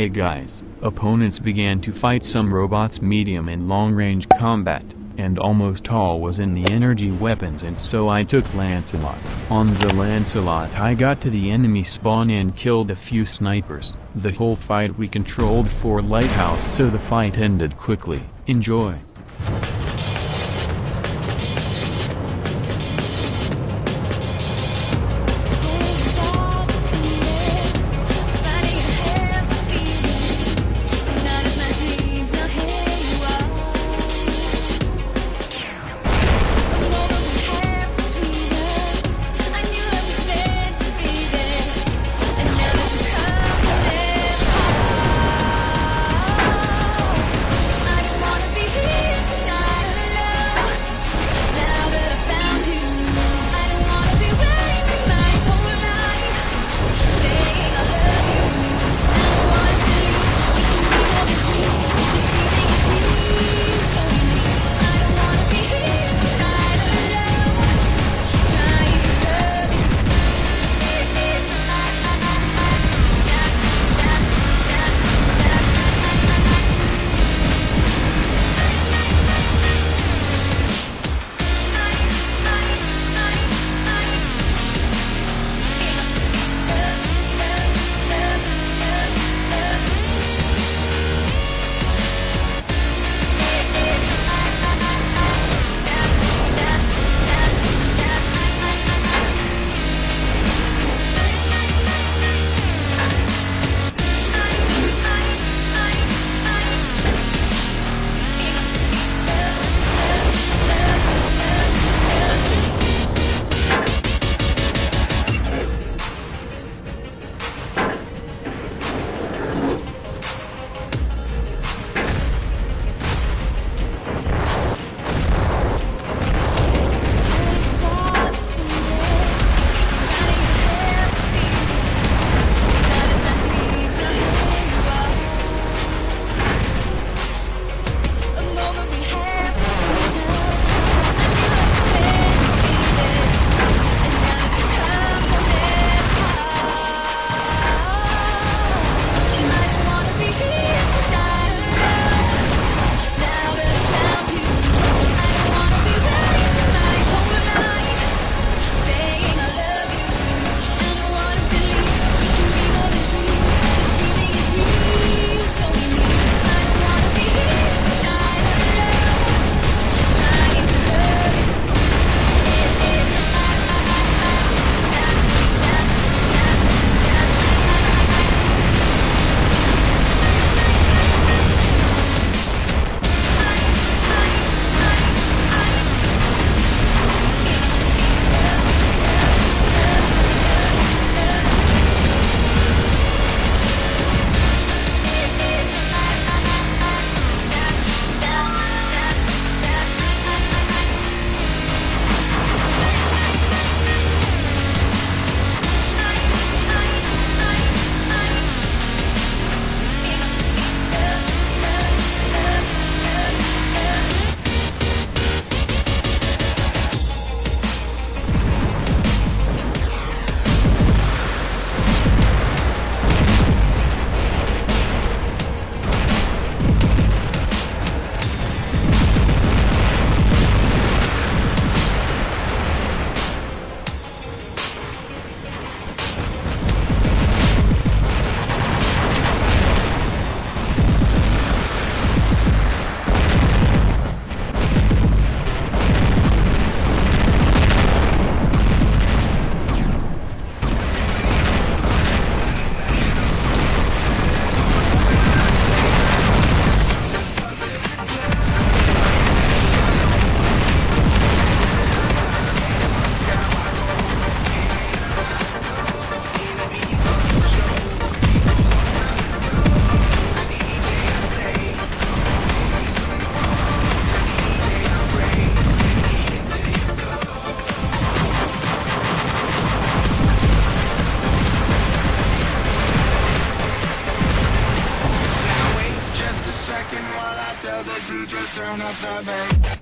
Hey guys, opponents began to fight some robots medium and long range combat, and almost all was in the energy weapons and so I took Lancelot. On the Lancelot I got to the enemy spawn and killed a few snipers. The whole fight we controlled for Lighthouse so the fight ended quickly. Enjoy. Tell the DJ turn up the